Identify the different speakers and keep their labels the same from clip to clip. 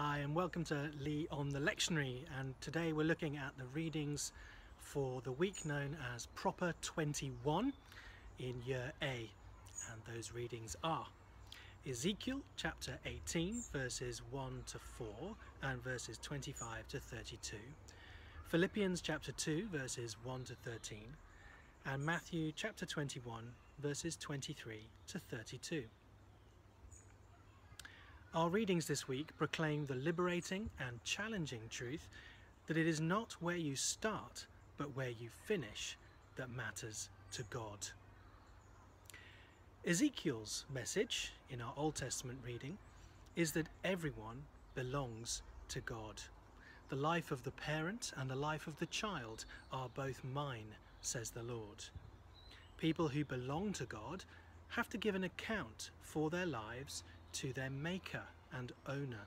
Speaker 1: Hi and welcome to Lee on the Lectionary and today we're looking at the readings for the week known as Proper 21 in Year A and those readings are Ezekiel chapter 18 verses 1 to 4 and verses 25 to 32 Philippians chapter 2 verses 1 to 13 and Matthew chapter 21 verses 23 to 32 our readings this week proclaim the liberating and challenging truth that it is not where you start, but where you finish that matters to God. Ezekiel's message in our Old Testament reading is that everyone belongs to God. The life of the parent and the life of the child are both mine, says the Lord. People who belong to God have to give an account for their lives to their maker and owner.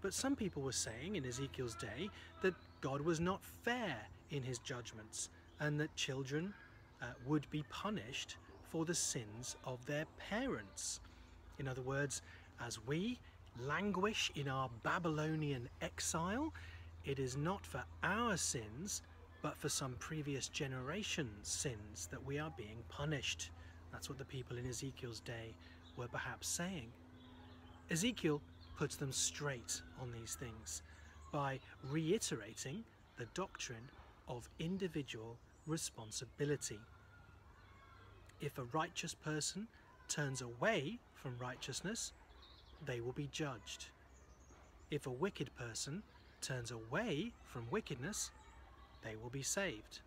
Speaker 1: But some people were saying in Ezekiel's day that God was not fair in his judgments and that children uh, would be punished for the sins of their parents. In other words, as we languish in our Babylonian exile, it is not for our sins, but for some previous generation's sins that we are being punished. That's what the people in Ezekiel's day were perhaps saying. Ezekiel puts them straight on these things by reiterating the doctrine of individual responsibility. If a righteous person turns away from righteousness, they will be judged. If a wicked person turns away from wickedness, they will be saved.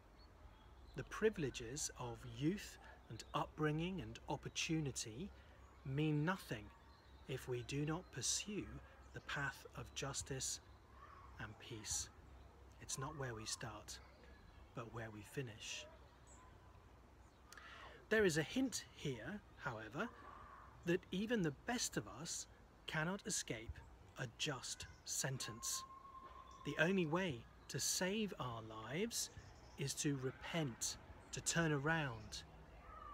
Speaker 1: The privileges of youth and upbringing and opportunity mean nothing if we do not pursue the path of justice and peace. It's not where we start, but where we finish. There is a hint here, however, that even the best of us cannot escape a just sentence. The only way to save our lives is to repent, to turn around,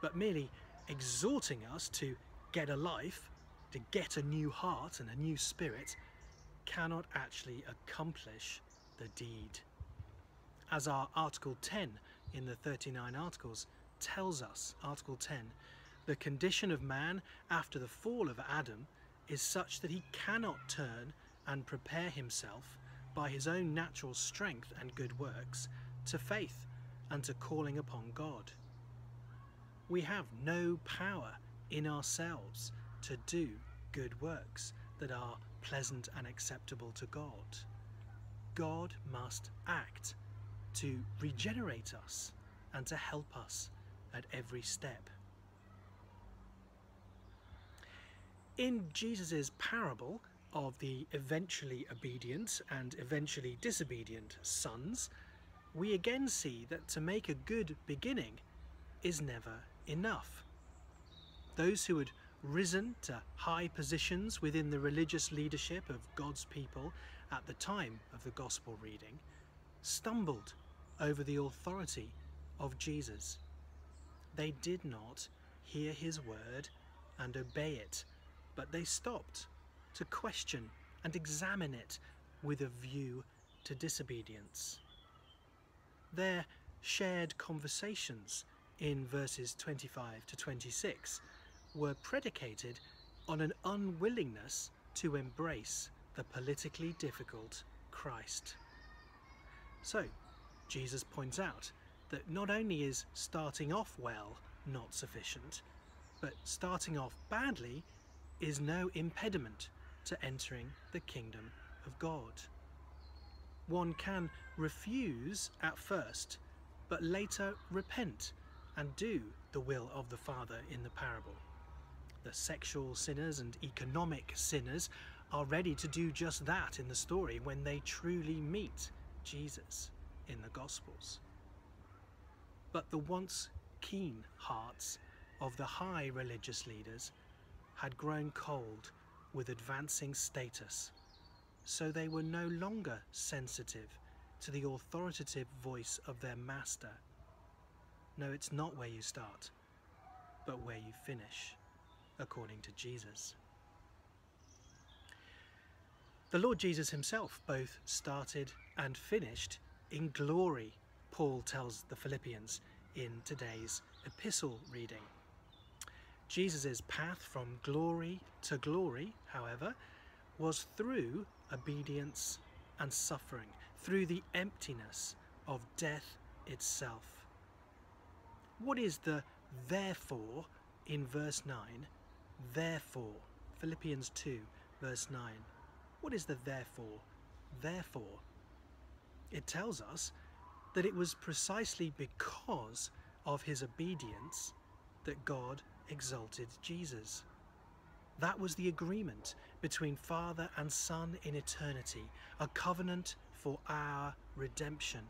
Speaker 1: but merely exhorting us to get a life to get a new heart and a new spirit cannot actually accomplish the deed. As our Article 10 in the 39 Articles tells us, Article 10, the condition of man after the fall of Adam is such that he cannot turn and prepare himself by his own natural strength and good works to faith and to calling upon God. We have no power in ourselves to do good works that are pleasant and acceptable to God. God must act to regenerate us and to help us at every step. In Jesus' parable of the eventually obedient and eventually disobedient sons, we again see that to make a good beginning is never enough. Those who had risen to high positions within the religious leadership of God's people at the time of the Gospel reading, stumbled over the authority of Jesus. They did not hear his word and obey it, but they stopped to question and examine it with a view to disobedience. Their shared conversations in verses 25 to 26 were predicated on an unwillingness to embrace the politically difficult Christ. So, Jesus points out that not only is starting off well not sufficient, but starting off badly is no impediment to entering the kingdom of God. One can refuse at first, but later repent and do the will of the Father in the parable the sexual sinners and economic sinners are ready to do just that in the story when they truly meet Jesus in the Gospels. But the once keen hearts of the high religious leaders had grown cold with advancing status, so they were no longer sensitive to the authoritative voice of their master. No, it's not where you start, but where you finish according to Jesus. The Lord Jesus himself both started and finished in glory, Paul tells the Philippians in today's epistle reading. Jesus' path from glory to glory, however, was through obedience and suffering, through the emptiness of death itself. What is the therefore in verse 9? Therefore, Philippians 2, verse 9. What is the therefore? Therefore, it tells us that it was precisely because of his obedience that God exalted Jesus. That was the agreement between Father and Son in eternity, a covenant for our redemption.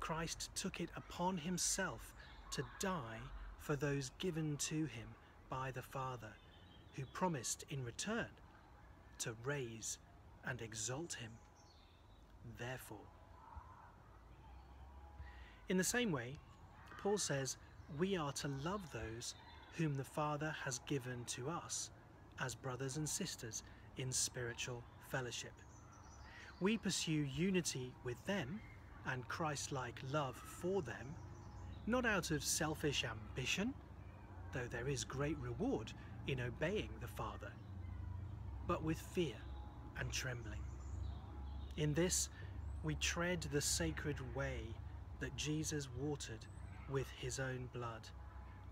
Speaker 1: Christ took it upon himself to die for those given to him by the Father, who promised in return to raise and exalt him. Therefore, in the same way, Paul says we are to love those whom the Father has given to us as brothers and sisters in spiritual fellowship. We pursue unity with them and Christ like love for them, not out of selfish ambition, though there is great reward in obeying the Father, but with fear and trembling. In this, we tread the sacred way that Jesus watered with his own blood,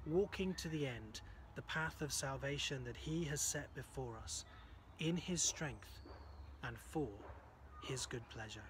Speaker 1: walking to the end the path of salvation that he has set before us in his strength and for his good pleasure.